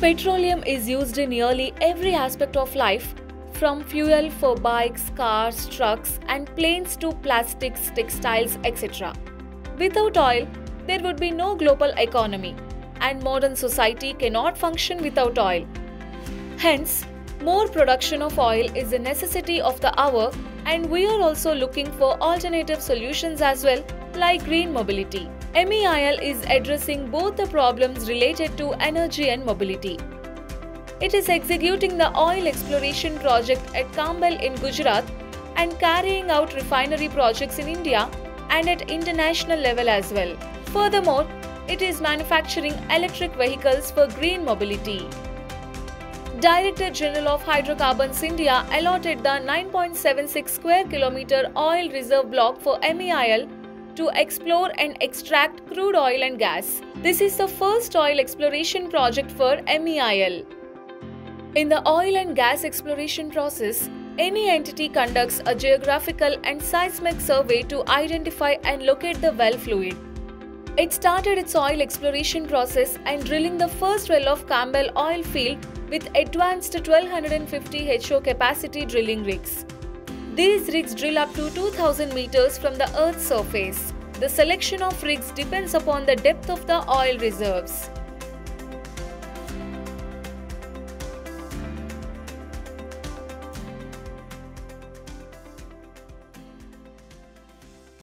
Petroleum is used in nearly every aspect of life, from fuel for bikes, cars, trucks, and planes to plastics, textiles, etc. Without oil, there would be no global economy, and modern society cannot function without oil. Hence, more production of oil is a necessity of the hour, and we are also looking for alternative solutions as well, like green mobility. MEIL is addressing both the problems related to energy and mobility. It is executing the oil exploration project at Khambel in Gujarat and carrying out refinery projects in India and at international level as well. Furthermore, it is manufacturing electric vehicles for green mobility. Director General of Hydrocarbons India allotted the 9.76 square kilometer oil reserve block for MEIL to explore and extract crude oil and gas. This is the first oil exploration project for MEIL. In the oil and gas exploration process, any entity conducts a geographical and seismic survey to identify and locate the well fluid. It started its oil exploration process and drilling the first well of Khambel oil field with advanced 1250 HO capacity drilling rigs. These rigs drill up to 2000 meters from the Earth's surface. The selection of rigs depends upon the depth of the oil reserves.